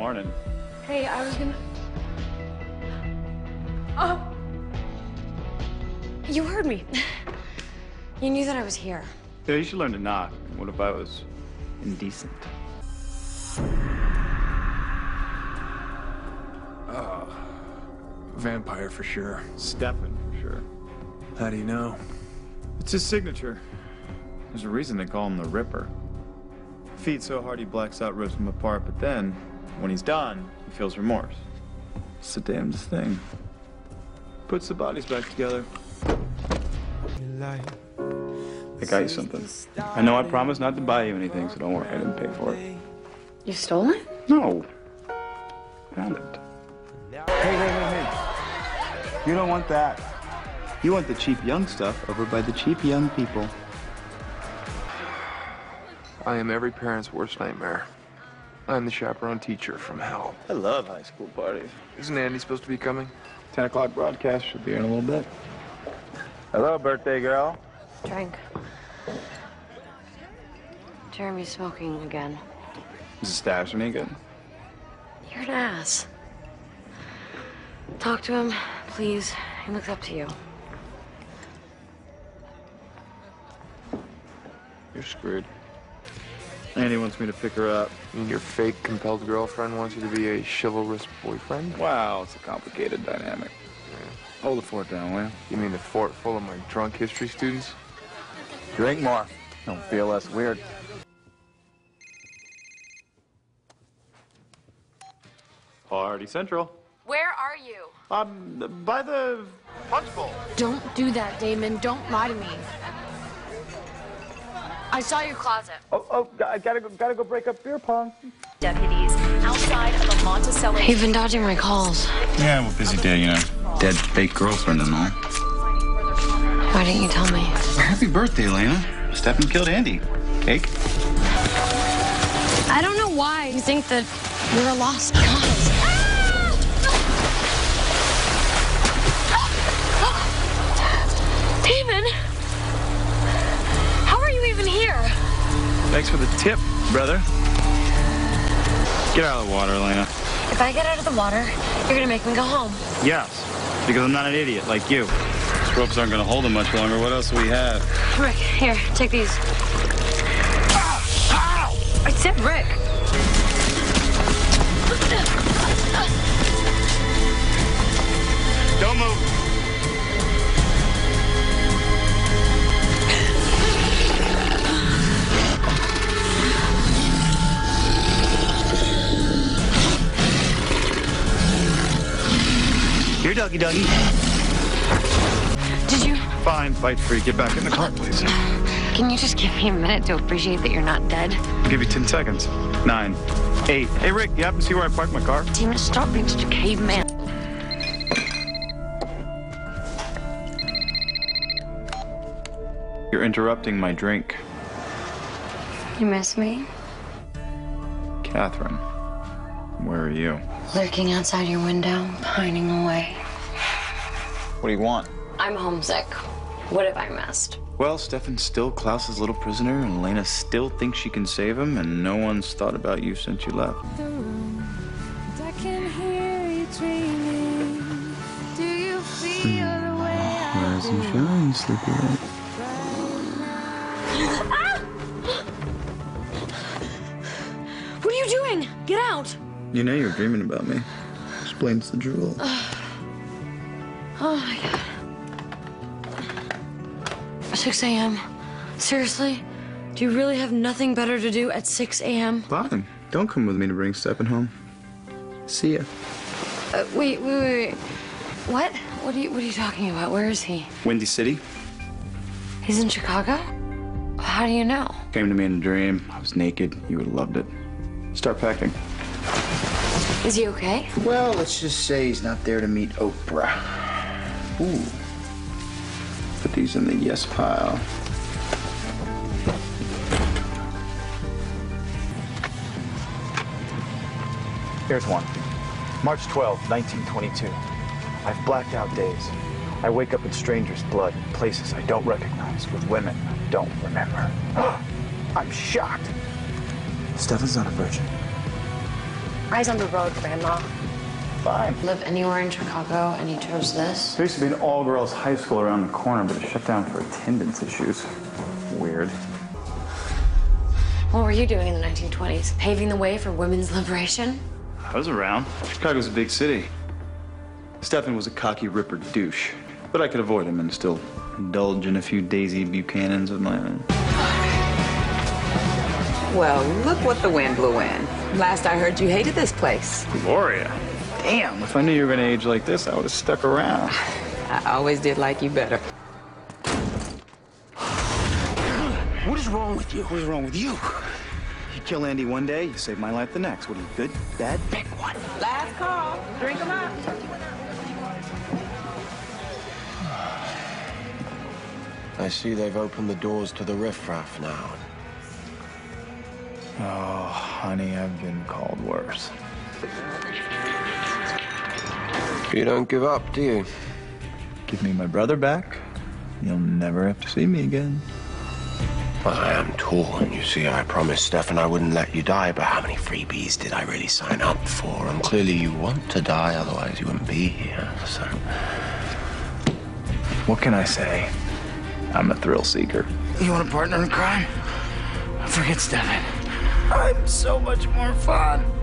Morning. Hey, I was gonna. Oh! You heard me. You knew that I was here. Yeah, you should learn to knock. What if I was indecent? Oh, Vampire for sure. Stefan, for sure. How do you know? It's his signature. There's a reason they call him the Ripper. Feet so hard he blacks out, rips them apart, but then, when he's done, he feels remorse. It's the damnedest thing. Puts the bodies back together. I got you something. I know I promised not to buy you anything, so don't worry, I didn't pay for it. You stole it? No. Found it. Hey, hey, hey, hey. You don't want that. You want the cheap young stuff over by the cheap young people. I am every parent's worst nightmare. I'm the chaperone teacher from hell. I love high school parties. Isn't Andie supposed to be coming? 10 o'clock broadcast should be in a little bit. Hello, birthday girl. Drink. Jeremy's smoking again. Is the stash any good? You're an ass. Talk to him, please. He looks up to you. You're screwed. Andie wants me to pick her up. You your fake compelled girlfriend wants you to be a chivalrous boyfriend? Wow, it's a complicated dynamic. Hold the fort down, will you? You mean the fort full of my drunk history students? Drink more. Don't feel less weird. Party Central. Where are you? Um, by the punch bowl. Don't do that, Damon. Don't lie to me. I saw your closet. Oh, oh, I gotta go, gotta go break up beer pong. Deputies outside of a Monticello. You've been dodging my calls. Yeah, well, busy day, you know. Dead fake girlfriend and all. Why didn't you tell me? Happy birthday, Lena. Stefan killed Andie. Cake? I don't know why you think that we're a lost cause. Ah! Damon! Thanks for the tip, brother. Get out of the water, Lena. If I get out of the water, you're gonna make me go home. Yes, because I'm not an idiot like you. These ropes aren't gonna hold him much longer. What else do we have? Ric, here, take these. I said Ric. Here, doggy doggy. Did you? Fine, fight free. Get back in the car, please. Can you just give me a minute to appreciate that you're not dead? I'll give you 10 seconds. Nine, eight. Hey, Ric, you happen to see where I parked my car? Damon, stop being such a caveman. You're interrupting my drink. You miss me? Catherine, where are you? Lurking outside your window, pining away. What do you want? I'm homesick. What have I missed? Well, Stefan's still Klaus's little prisoner, and Elena still thinks she can save him, and no one's thought about you since you left. I can hear you dreaming. Do you feel the hmm. way I Rise and shine, sleepyhead. Ah! What are you doing? Get out! You know you're dreaming about me. Explains the drool. Oh my god. 6 a.m. Seriously? Do you really have nothing better to do at 6 a.m.? Fine. Don't come with me to bring Stefan home. See ya. Uh, wait, wait, wait, wait. What? What are you What are you talking about? Where is he? Windy City He's in Chicago. How do you know? came to me in a dream. I was naked. You would have loved it. Start packing. Is he okay? Well, let's just say he's not there to meet Oprah. Ooh. Put these in the yes pile. Here's one. March 12, 1922. I've blacked out days. I wake up in strangers' blood, in places I don't recognize, with women I don't remember. I'm shocked. Stefan's not a virgin. Eyes on the road, Grandma. Fine. Live anywhere in Chicago, and he chose this. There used to be an all-girls high school around the corner, but it shut down for attendance issues. Weird. What were you doing in the 1920s? Paving the way for women's liberation? I was around. Chicago's a big city. Stefan was a cocky ripper douche, but I could avoid him and still indulge in a few Daisy Buchanans of my own. Well, look what the wind blew in. Last I heard, you hated this place. Gloria. Damn, if I knew you were gonna age like this, I would have stuck around. I always did like you better. What is wrong with you? What is wrong with you? You kill Andie one day, you save my life the next. What are you, good, bad? Pick one. Last call. Drink them up. I see they've opened the doors to the riffraff now. Oh, honey, I've been called worse. You don't give up, do you? Give me my brother back. You'll never have to see me again. I am torn. You see, I promised Stefan I wouldn't let you die, but how many freebies did I really sign up for? And clearly you want to die, otherwise you wouldn't be here, so... What can I say? I'm a thrill seeker. You want a partner in crime? Forget Stefan. I'm so much more fun.